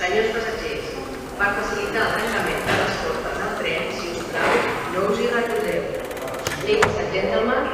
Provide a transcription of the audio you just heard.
Senyors passatgers, per facilitar el tancament de les portes del tren, si us plau, no us hi recordeu. Ladies and gentlemen,